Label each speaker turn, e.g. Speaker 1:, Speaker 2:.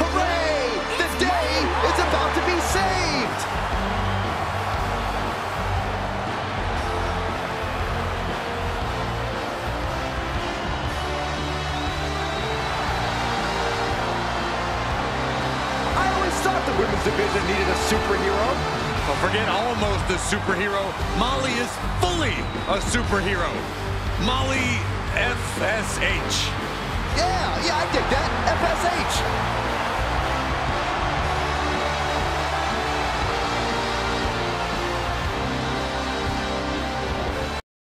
Speaker 1: Hooray! The day is about to be saved! I always thought the women's division needed a superhero.
Speaker 2: Well, forget almost a superhero. Molly is fully a superhero. Molly FSH.